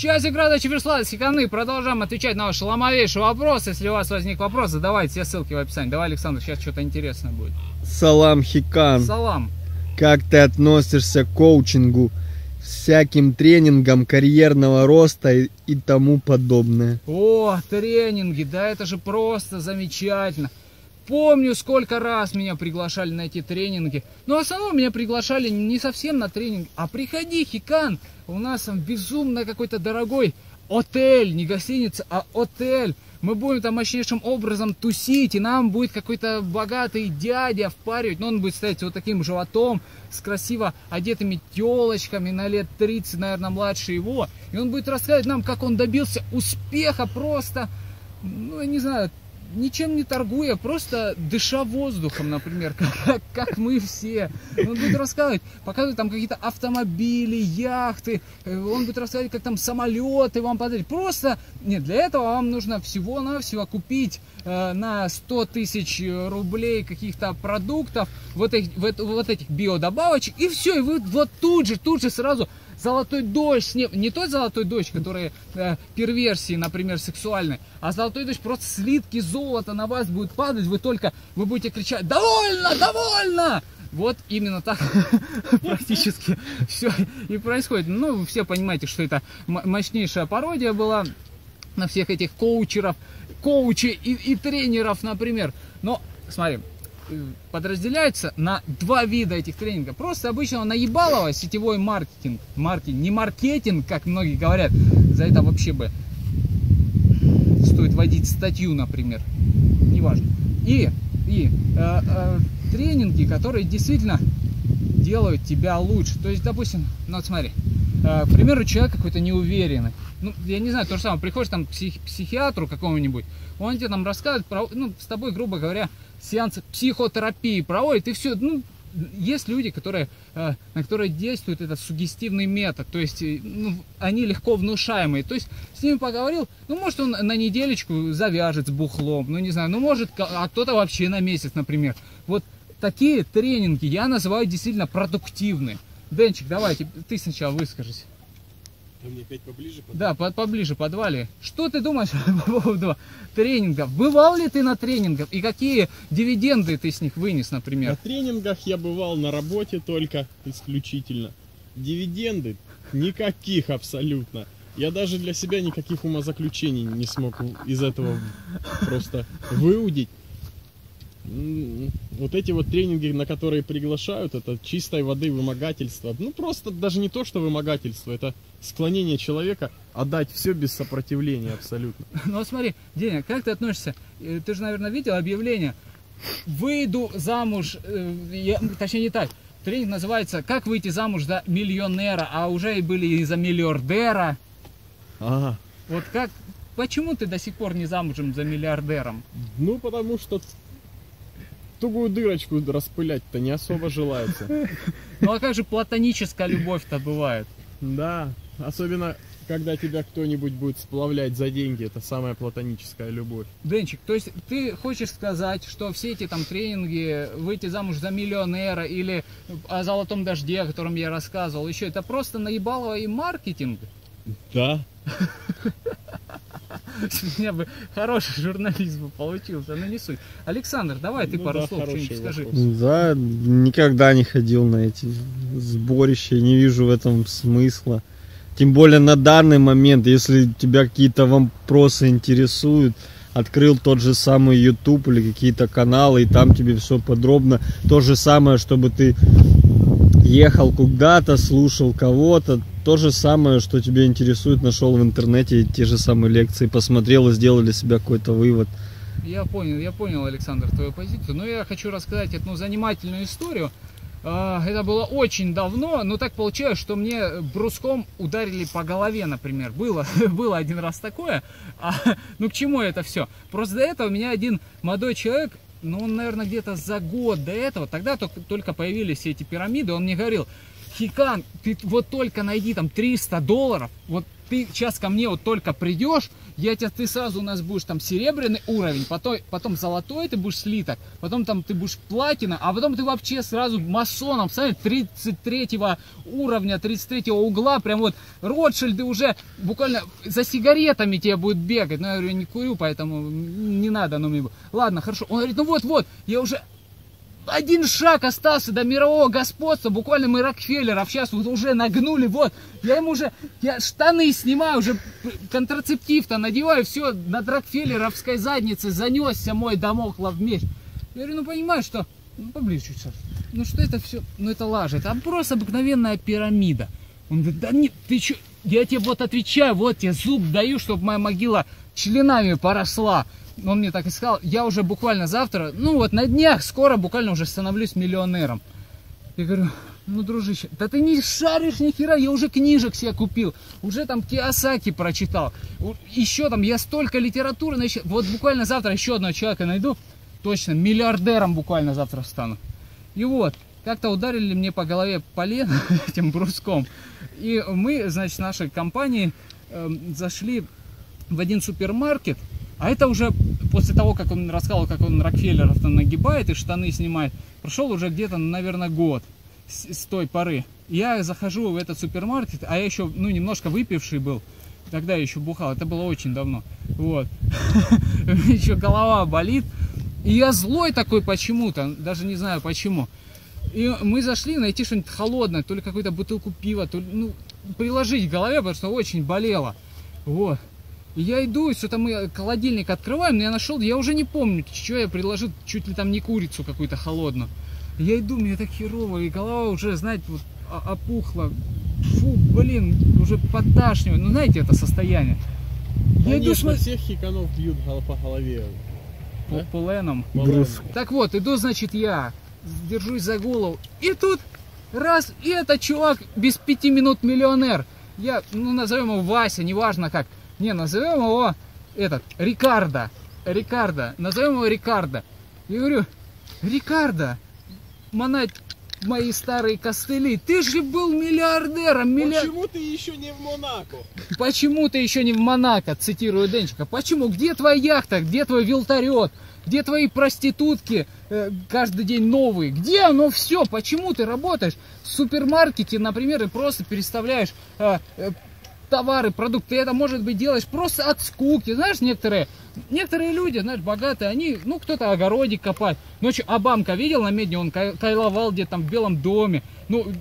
Часик Радович Вячеслав Сиканы. Продолжаем отвечать на ваши ломовейшие вопросы. Если у вас возник вопрос, задавайте все ссылки в описании. Давай, Александр, сейчас что-то интересное будет. Салам Хикан. Салам. Как ты относишься к коучингу, всяким тренингам карьерного роста и, и тому подобное? О, тренинги, да это же просто замечательно. Помню, сколько раз меня приглашали на эти тренинги. Но в основном меня приглашали не совсем на тренинг, а приходи, Хикан, у нас там безумно какой-то дорогой отель, не гостиница, а отель. Мы будем там мощнейшим образом тусить, и нам будет какой-то богатый дядя впаривать, но он будет стоять вот таким животом, с красиво одетыми телочками на лет 30, наверное, младше его. И он будет рассказывать нам, как он добился успеха просто, ну, я не знаю, ничем не торгуя, просто дыша воздухом, например, как, как мы все. Он будет рассказывать, показывать там какие-то автомобили, яхты, э, он будет рассказывать, как там самолеты вам подарить. Просто, нет, для этого вам нужно всего-навсего купить э, на 100 тысяч рублей каких-то продуктов, вот, этих, вот, вот этих биодобавочек, и все, и вы вот тут же, тут же сразу золотой дождь, не, не тот золотой дождь, который э, перверсии, например, сексуальной, а золотой дождь просто слитки золота на вас будут падать, вы только, вы будете кричать «Довольно! Довольно!» Вот именно так практически все и происходит. Ну, вы все понимаете, что это мощнейшая пародия была на всех этих коучеров, коучей и, и тренеров, например. Но, смотри, подразделяются на два вида этих тренингов. Просто обычного наебалого сетевой маркетинг. Маркетинг, не маркетинг, как многие говорят. За это вообще бы стоит вводить статью, например. Неважно. И, и э, э, тренинги, которые действительно делают тебя лучше. То есть, допустим, ну вот смотри, э, к примеру, человек какой-то неуверенный. Ну, я не знаю, то же самое, приходишь там к псих, психиатру какому-нибудь, он тебе там рассказывает про, ну, с тобой, грубо говоря, сеансы психотерапии проводит, и все, ну, есть люди, которые, э, на которые действует этот сугестивный метод, то есть э, ну, они легко внушаемые. То есть с ними поговорил, ну может он на неделечку завяжет с бухлом, ну не знаю, ну может, а кто-то вообще на месяц, например. Вот такие тренинги я называю действительно продуктивны. Денчик, давайте, ты сначала выскажись. А мне опять поближе? Подвали? Да, по поближе подвали. Что ты думаешь по поводу тренингов? Бывал ли ты на тренингах и какие дивиденды ты с них вынес, например? На тренингах я бывал на работе только исключительно. Дивиденды никаких абсолютно. Я даже для себя никаких умозаключений не смог из этого просто выудить вот эти вот тренинги, на которые приглашают, это чистой воды вымогательство. Ну, просто даже не то, что вымогательство, это склонение человека отдать все без сопротивления абсолютно. Ну, смотри, Деня, как ты относишься? Э, ты же, наверное, видел объявление. Выйду замуж, э, я, точнее не так. Тренинг называется «Как выйти замуж за миллионера», а уже и были и за миллиардера. Ага. Вот как, почему ты до сих пор не замужем за миллиардером? Ну, потому что тугую дырочку распылять-то не особо желается. Ну а как же платоническая любовь-то бывает? Да, особенно когда тебя кто-нибудь будет сплавлять за деньги, это самая платоническая любовь. Денчик, то есть ты хочешь сказать, что все эти там тренинги, выйти замуж за миллионера или о золотом дожде, о котором я рассказывал, еще это просто наебалово и маркетинг? Да. С меня бы хороший журналист бы получился, но не суть. Александр, давай ты ну, пару да, слов что-нибудь скажи. Да, никогда не ходил на эти сборища, не вижу в этом смысла. Тем более на данный момент, если тебя какие-то вопросы интересуют, открыл тот же самый YouTube или какие-то каналы, и там тебе все подробно. То же самое, чтобы ты ехал куда-то, слушал кого-то, то же самое, что тебя интересует, нашел в интернете те же самые лекции, посмотрел и сделал для себя какой-то вывод. Я понял, я понял, Александр, твою позицию. Но я хочу рассказать одну занимательную историю. А, это было очень давно, но так получилось, что мне бруском ударили по голове, например. Было, было один раз такое. А, ну к чему это все? Просто до этого меня один молодой человек, ну наверное, где-то за год до этого, тогда только, только появились эти пирамиды, он мне говорил, Хикан, ты вот только найди там 300 долларов, вот ты сейчас ко мне вот только придешь, я тебя, ты сразу у нас будешь там серебряный уровень, потом, потом золотой ты будешь слиток, потом там ты будешь платина, а потом ты вообще сразу масоном, смотри, 33 уровня, 33 угла, прям вот Ротшильды уже буквально за сигаретами тебе будет бегать. Но я говорю, не курю, поэтому не надо, но мне... Ладно, хорошо. Он говорит, ну вот-вот, я уже один шаг остался до мирового господства, буквально мы Рокфеллеров сейчас вот уже нагнули, вот, я ему уже, я штаны снимаю, уже контрацептив-то надеваю, все, над Рокфеллеровской задницей занесся мой домоклов меч. Я говорю, ну понимаешь, что, ну поближе чуть сейчас, ну что это все, ну это лажа, это просто обыкновенная пирамида. Он говорит, да нет, ты что, я тебе вот отвечаю, вот тебе зуб даю, чтобы моя могила членами поросла он мне так и сказал, я уже буквально завтра, ну вот на днях, скоро буквально уже становлюсь миллионером. Я говорю, ну, дружище, да ты не шаришь ни хера, я уже книжек себе купил, уже там Киосаки прочитал, еще там, я столько литературы, начал, вот буквально завтра еще одного человека найду, точно, миллиардером буквально завтра стану. И вот, как-то ударили мне по голове полено этим бруском, и мы, значит, нашей компании э, зашли в один супермаркет, а это уже после того, как он рассказал, как он Рокфеллеров там нагибает и штаны снимает, прошел уже где-то, наверное, год с, с той поры. Я захожу в этот супермаркет, а я еще, ну, немножко выпивший был, тогда я еще бухал, это было очень давно, вот. Еще голова болит, и я злой такой почему-то, даже не знаю почему. И мы зашли найти что-нибудь холодное, то ли какую-то бутылку пива, то ли, ну, приложить к голове, потому что очень болело. Вот. И я иду, и что-то мы холодильник открываем, но я нашел, я уже не помню, что я предложил, чуть ли там не курицу какую-то холодную. Я иду, мне так херово, и голова уже, знаете, вот опухла. Фу, блин, уже подташнивает. Ну, знаете, это состояние. Я Конечно, иду, смотр... всех хиканов бьют по голове. Да? Поленом. Так вот, иду, значит, я держусь за голову. И тут раз, и этот чувак без пяти минут миллионер. Я, ну, назовем его Вася, неважно как. Не, назовем его этот, Рикардо. Рикардо. Назовем его Рикардо. Я говорю, Рикардо, манать мои старые костыли, ты же был миллиардером. Милли... Почему ты еще не в Монако? Почему ты еще не в Монако, цитирую Денчика. Почему? Где твоя яхта? Где твой вилтарет? Где твои проститутки э, каждый день новые? Где оно все? Почему ты работаешь в супермаркете, например, и просто переставляешь э, э, товары, продукты, это может быть делаешь просто от скуки. Знаешь, некоторые, некоторые люди, знаешь, богатые, они, ну, кто-то огородик копает. Ночью Обамка видел на медне, он кайловал где-то там в Белом доме. Ну,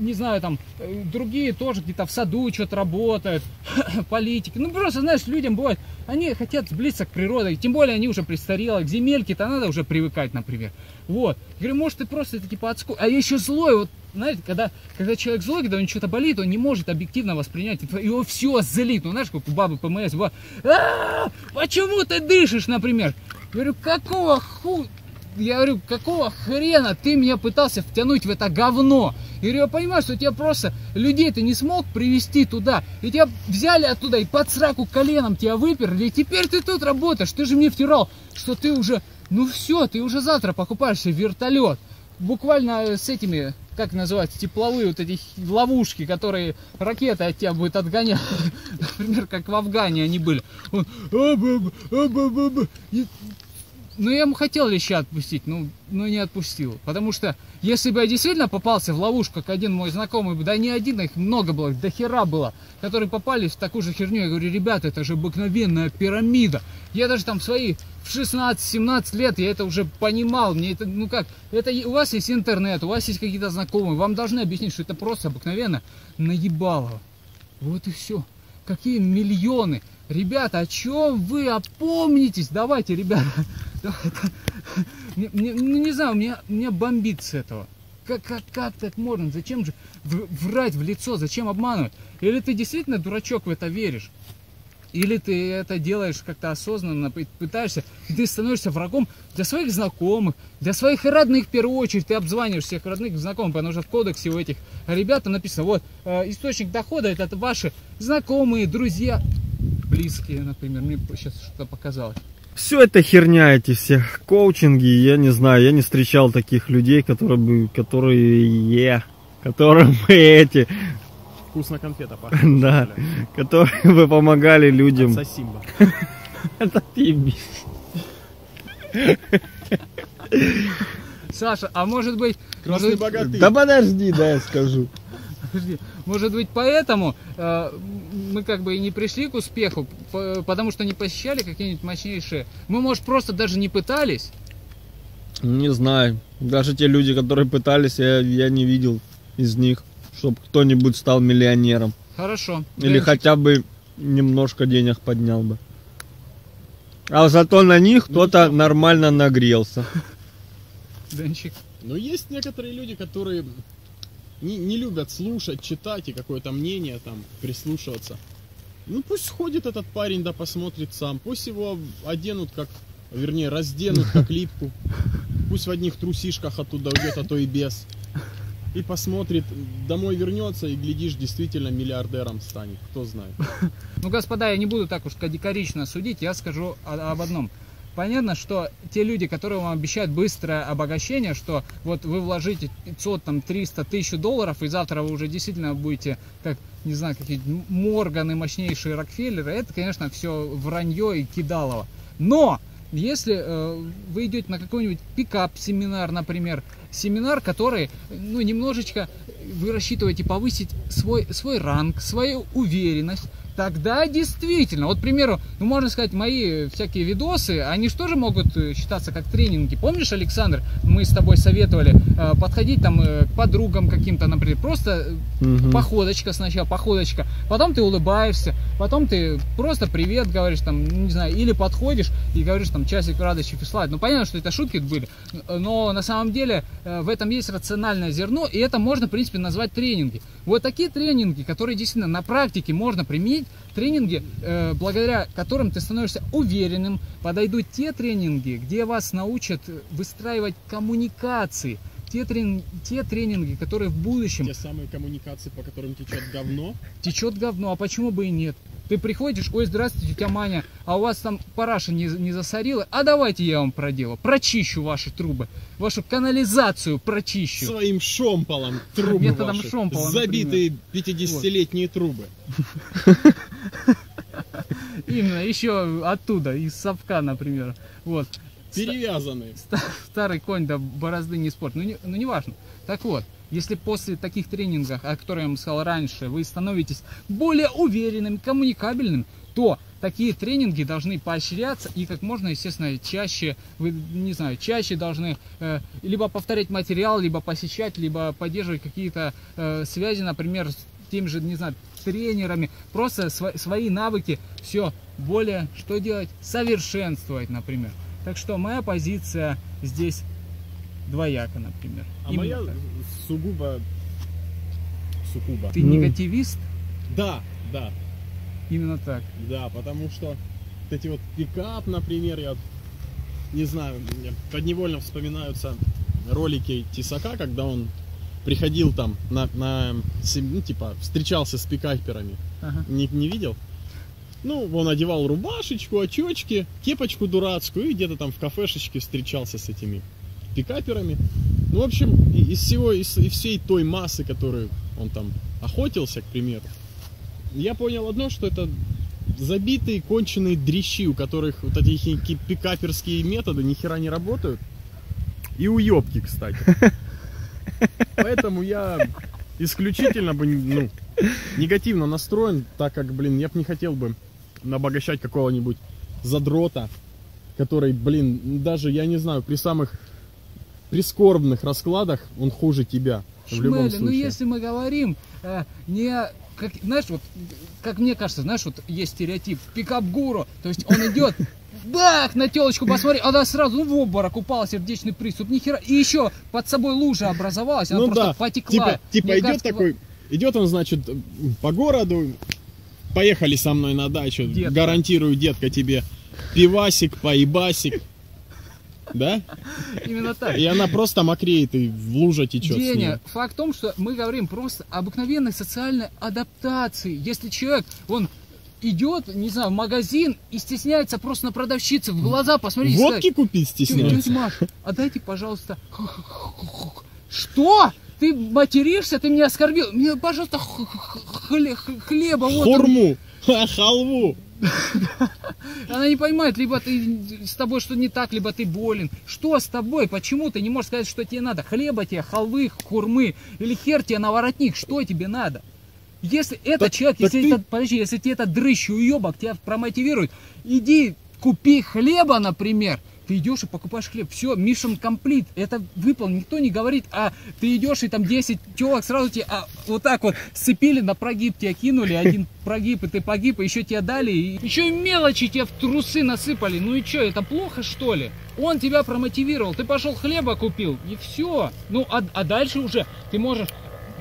не знаю, там, э, другие тоже где-то в саду что-то работают, политики. Ну, просто, знаешь, людям бывает, они хотят сблизиться к природе, тем более они уже престарелые, к земельке-то надо уже привыкать, например. Вот. Я говорю, может, ты просто это типа отску... А я еще злой, вот, знаете, когда, когда человек злой, когда него что-то болит, он не может объективно воспринять, его все злит. Ну, знаешь, как у бабы ПМС, а, почему ты дышишь, например? Я говорю, какого ху... Я говорю, какого хрена ты меня пытался втянуть в это говно? Я говорю, я понимаю, что тебя просто людей ты не смог привести туда. И тебя взяли оттуда и под сраку коленом тебя выперли. И теперь ты тут работаешь. Ты же мне втирал, что ты уже, ну все, ты уже завтра покупаешь себе вертолет. Буквально с этими, как называется, тепловые вот эти ловушки, которые ракеты от тебя будет отгонять. Например, как в Афгане они были. Он, ну, я ему хотел леща отпустить, но, но не отпустил. Потому что, если бы я действительно попался в ловушку, как один мой знакомый, да не один, их много было, до хера было, которые попали в такую же херню, я говорю, ребята, это же обыкновенная пирамида. Я даже там свои в 16-17 лет, я это уже понимал, мне это, ну как, это у вас есть интернет, у вас есть какие-то знакомые, вам должны объяснить, что это просто обыкновенно наебалово. Вот и все. Какие миллионы. Ребята, о чем вы опомнитесь? Давайте, ребята. Мне, мне, ну не знаю, меня, меня бомбит с этого. Как, как, как так можно? Зачем же врать в лицо? Зачем обманывать? Или ты действительно, дурачок, в это веришь? Или ты это делаешь как-то осознанно, пытаешься, и ты становишься врагом для своих знакомых, для своих родных в первую очередь. Ты обзваниваешь всех родных знакомых, потому что в кодексе у этих ребят написано, вот, э, источник дохода это ваши знакомые, друзья, близкие, например. Мне сейчас что-то показалось. Все это херня, эти все коучинги, я не знаю, я не встречал таких людей, которые бы, которые, которым эти Вкусно конфета пахнет. Да. Которые вы помогали людям. Отца Симба. Это ты, Саша, а может быть, Красный может, богатырь. Да подожди, да я скажу. подожди, может быть поэтому э, мы как бы и не пришли к успеху, по- потому что не посещали какие-нибудь мощнейшие. Мы, может, просто даже не пытались. Не знаю. Даже те люди, которые пытались, я, я не видел из них, чтобы кто-нибудь стал миллионером. Хорошо. Или Денчик, хотя бы немножко денег поднял бы. А зато на них кто-то нормально нагрелся. Денчик. Но есть некоторые люди, которые не, не любят слушать, читать и какое-то мнение там прислушиваться. Ну пусть сходит этот парень, да посмотрит сам. Пусть его оденут как, вернее, разденут как липку. Пусть в одних трусишках оттуда уйдет, а то и без. И посмотрит, домой вернется и, глядишь, действительно миллиардером станет. Кто знает. Ну, господа, я не буду так уж категорично судить, я скажу об одном. Понятно, что те люди, которые вам обещают быстрое обогащение, что вот вы вложите 500, там, 300 тысяч долларов, и завтра вы уже действительно будете, как, не знаю, какие-то Морганы, мощнейшие Рокфеллеры, это, конечно, все вранье и кидалово. Но, если э, вы идете на какой-нибудь пикап-семинар, например, семинар, который, ну, немножечко вы рассчитываете повысить свой, свой ранг, свою уверенность, тогда действительно, вот, к примеру, ну, можно сказать, мои всякие видосы, они же тоже могут э, считаться как тренинги. Помнишь, Александр, мы с тобой советовали э, подходить там э, к подругам каким-то, например, просто Мгм. походочка сначала, походочка, потом ты улыбаешься, потом ты просто привет говоришь, там, ну, не знаю, или подходишь и говоришь там часик радости и Ну, понятно, что это шутки были, но на самом деле э, в этом есть рациональное зерно, и это можно, в принципе, назвать тренинги. Вот такие тренинги, которые действительно на практике можно применить, тренинги, э, благодаря которым ты становишься уверенным, подойдут те тренинги, где вас научат выстраивать коммуникации, те, трен- те тренинги, которые в будущем Те самые коммуникации, по которым течет говно. течет говно, а почему бы и нет? Ты приходишь, ой, здравствуйте, тетя Маня, а у вас там параша не, не засорила, а давайте я вам проделаю, прочищу ваши трубы, вашу канализацию прочищу. Своим шомполом трубы Методом ваши, шомпола, забитые 50-летние трубы. Именно, еще оттуда, из совка, например. Вот. Перевязанные. Ста- Старый конь до борозды не спорт. Ну, не, ну, важно. Так вот, если после таких тренингов, о которых я вам сказал раньше, вы становитесь более уверенным, коммуникабельным, то такие тренинги должны поощряться и как можно, естественно, чаще, вы, не знаю, чаще должны э, либо повторять материал, либо посещать, либо поддерживать какие-то э, связи, например, с теми же, не знаю, тренерами, просто сво- свои навыки, все, более, что делать? Совершенствовать, например. Так что моя позиция здесь двояка, например. А Именно моя так. сугубо... Сугубо. Ты Ну. негативист? Да, да, Именно так. да, потому что вот эти вот пикап, например, я не знаю, мне подневольно вспоминаются ролики Тисака, когда он приходил там на, на сем- ну, типа, встречался с пикаперами. Ага. Не, не видел? Ну, он одевал рубашечку, очечки, кепочку дурацкую и где-то там в кафешечке встречался с этими пикаперами. Ну, в общем, из всего, из, из всей той массы, которую он там охотился, к примеру, я понял одно, что это забитые конченые дрищи, у которых вот эти пикаперские методы ни хера не работают. И уебки, кстати. Поэтому я исключительно бы, ну, негативно настроен, так как, блин, я бы не хотел бы обогащать какого-нибудь задрота, который, блин, даже, я не знаю, при самых прискорбных раскладах он хуже тебя. В любом Шмели, ну случае. если мы говорим э, не как, знаешь, вот, как мне кажется, знаешь, вот есть стереотип, пикап-гуру, то есть он идет, бах, на телочку посмотри, она сразу ну, в обморок упала, сердечный приступ, нихера, и еще под собой лужа образовалась, она ну просто да, потекла. типа, типа идет кажется, такой, идет он, значит, по городу, поехали со мной на дачу, Детка. гарантирую, детка, тебе пивасик, поебасик, да? Именно так. И она просто мокреет и в лужа течет. Деня, факт в том, что мы говорим просто об обыкновенной социальной адаптации. Если человек, он идет, не знаю, в магазин и стесняется просто на продавщице в глаза посмотреть и сказать, Водки купить «Тё- стесняется. Тетя Маш, а дайте, пожалуйста. Что? Ты материшься, ты меня оскорбил. Мне, пожалуйста, хлеба. Вот. Хурму, ха, халву. Она не понимает, либо ты с тобой что не так, либо ты болен. Что с тобой? Почему ты не можешь сказать, что тебе надо? Хлеба тебе, халвы, хурмы или хер тебе на воротник? Что тебе надо? Если этот Так- человек, так если ты- этот, подожди, если тебе этот дрыщ уебок тебя промотивирует, иди купи хлеба, например, ты идешь и покупаешь хлеб. Все, mission complete. Это выполнено. Никто не говорит, а ты идешь и там 10 телок сразу тебе а, вот так вот сцепили, на прогиб тебя кинули, один прогиб, и ты погиб, и еще тебе дали. И еще и мелочи тебе в трусы насыпали. Ну и что, это плохо что ли? Он тебя промотивировал, ты пошел хлеба купил, и все. Ну, а, а дальше уже ты можешь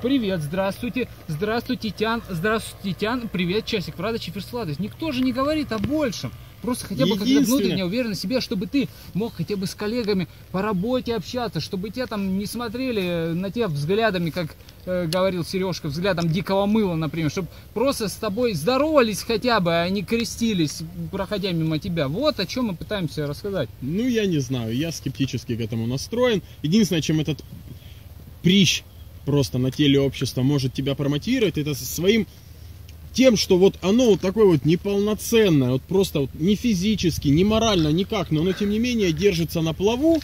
Привет, здравствуйте, здравствуйте, Тян, здравствуйте, Тян, привет, часик, правда, чифер сладость. Никто же не говорит о большем. Просто хотя бы как-то Единственное- внутренняя уверенность в себе, чтобы ты мог хотя бы с коллегами по работе общаться, чтобы тебя там не смотрели на тебя взглядами, как э, говорил Сережка, взглядом дикого мыла, например, чтобы просто с тобой здоровались хотя бы, а не крестились, проходя мимо тебя. Вот о чем мы пытаемся рассказать. Ну, я не знаю, я скептически к этому настроен. Единственное, чем этот прищ просто на теле общества может тебя промотивировать, это своим тем, что вот оно вот такое вот неполноценное, вот просто вот не физически, не морально, никак, но оно тем не менее держится на плаву,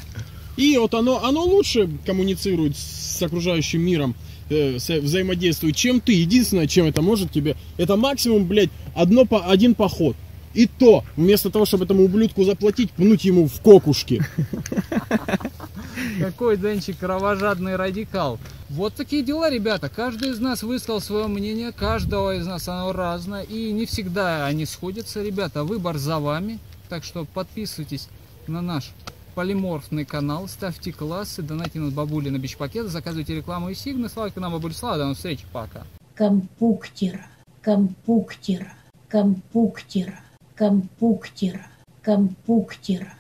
и вот оно, оно лучше коммуницирует с окружающим миром, э, взаимодействует, чем ты. Единственное, чем это может тебе, это максимум, блядь, одно, по, один поход. И то, вместо того, чтобы этому ублюдку заплатить, пнуть ему в кокушки. Какой Денчик кровожадный радикал. Вот такие дела, ребята. Каждый из нас высказал свое мнение, каждого из нас оно разное. И не всегда они сходятся, ребята. Выбор за вами. Так что подписывайтесь на наш полиморфный канал, ставьте классы, донайте на бабули на бич-пакет, заказывайте рекламу и сигны. Слава канал Бабуль Слава. До новых встреч. Пока. компуктер, компуктер, компуктер, компуктер, компуктер.